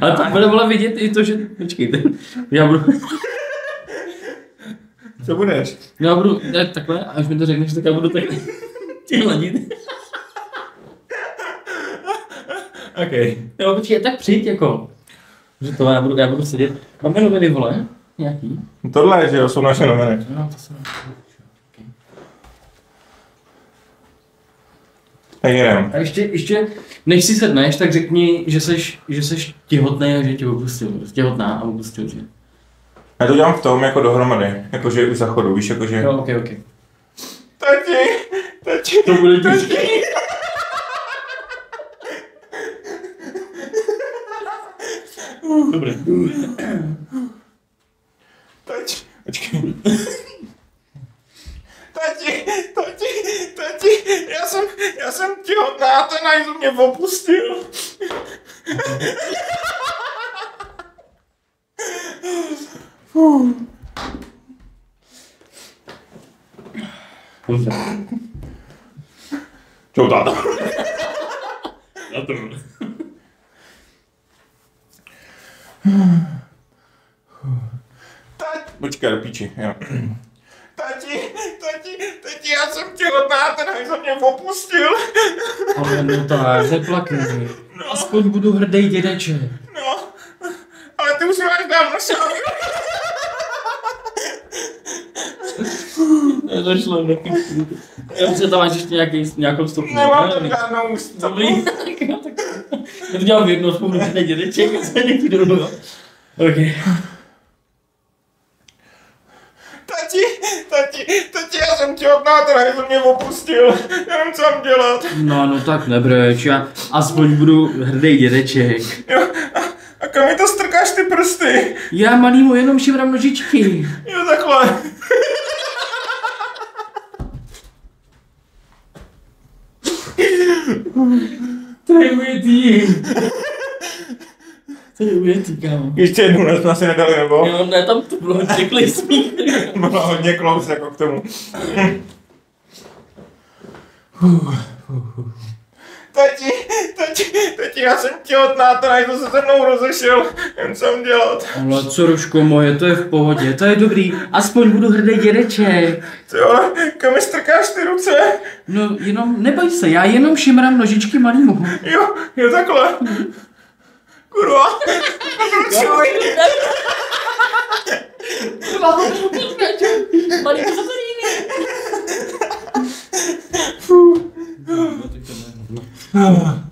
Ale to bude vole vidět i to, že... Počkejte. Já budu... Co budeš? Já budu... Ne, takhle, a až mi to řekneš, tak já budu takhle... Tě hladit. OK. Jo, počkej, tak přijď jako. Že to já budu, já budu sedět. Máme noviny, vole? Nějaký? Tohle, že jo, jsou naše noviny. No, to jsem... Tak jdem. A ještě, ještě, než si sedneš, tak řekni, že seš, že seš těhotný a že tě opustil. Těhotná a opustil tě. Já to dělám v tom jako dohromady. Jakože už za chodu, víš, jakože... Jo, ok, ok. Tati, tati, To bude tati. Dobré. Tati, počkej. Tati, jsem, já jsem těhotná a ten hajzl mě opustil. Dobře. Čau, táta. Já to Tati, počkej, do píči, jo. Tati, tati, tati, já jsem těhotná a ten hajzl mě opustil. Ale no tak, neplakej. Aspoň budu hrdý dědeček. No, ale ty už máš dávno sám. Nezašlo, ne. Já se tam máš ještě nějaký, nějakou stopku. Nemám ne? tam žádnou Dobrý. stopku. Tak Já to dělám v jednu, aspoň budu hrdý dědeček a se někdy dolů. Ok. Tati, tati, tati, já jsem těhotná a ten hajzl mě opustil. Já nevím, co mám dělat. No, no tak nebreč, já aspoň budu hrdý dědeček. Jo, a, a kam mi to strkáš ty prsty? Já malýmu jenom šimrám nožičky. Jo, takhle. To je ujetý. To je ujetý, kámo. Ještě jednu nás asi nedali, nebo? Jo, ne, tam to bylo těklý smích. Bylo hodně close jako k tomu. Tati, tati, tati, já jsem těhotná, ten hajzl se se mnou rozešel. Nevím, co mám dělat. Ale co, Ruško moje, to je v pohodě, to je dobrý. Aspoň budu hrdý dědeček. Ty jo, kam mi strkáš ty ruce? No, jenom neboj se, já jenom šimrám nožičky malýmu. Jo, jo, takhle. Keluar Kerucut Bahu nak cuy Mari kita kali ini Fuh Betul kena